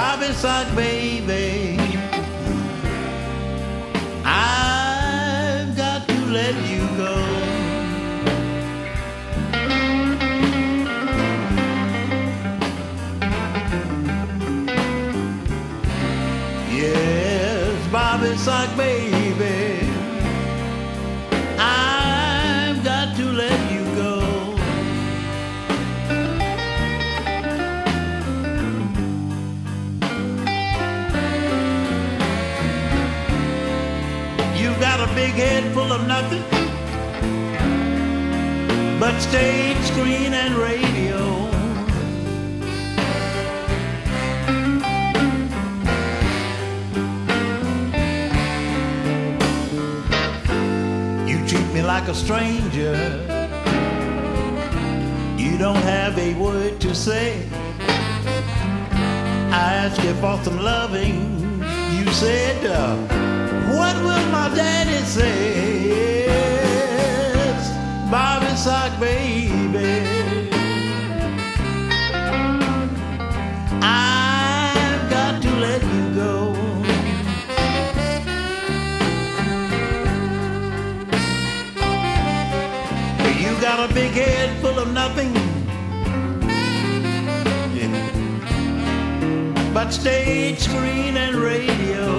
Bobby Sox, baby. I've got to let you go. Yes, Bobby Sox, baby. Big head full of nothing but stage, screen, and radio. You treat me like a stranger. You don't have a word to say. I asked you for some loving. You said, uh, What will my daddy say? Yes, Bobby Sox, baby. I've got to let you go. You got a big head full of nothing. But stage, screen, and radio.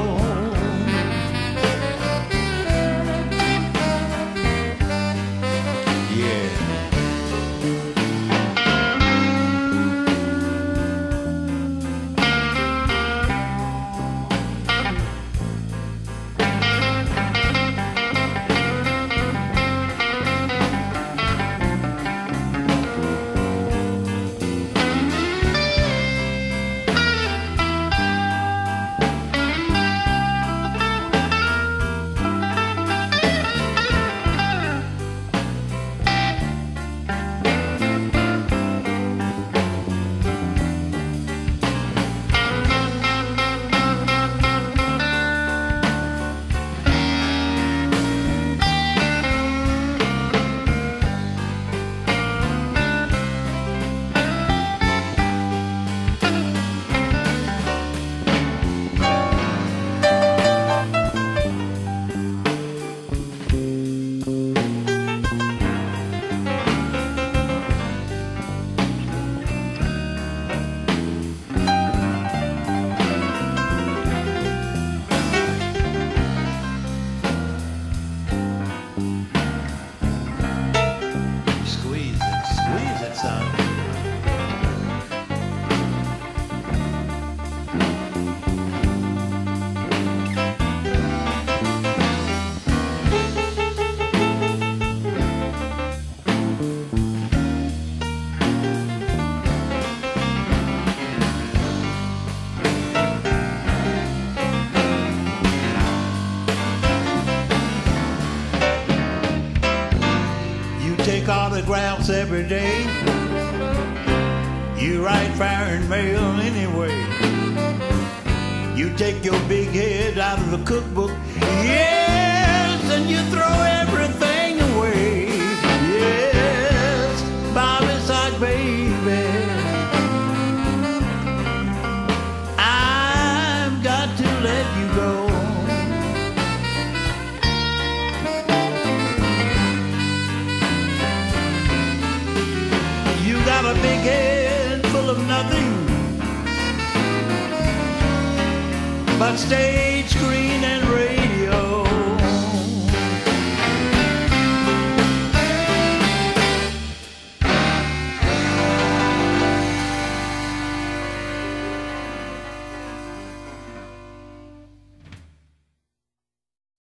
Take autographs every day. You write fire and mail anyway. You take your big head out of the cookbook. Yes, and you throw everything got a big head full of nothing. But stage green and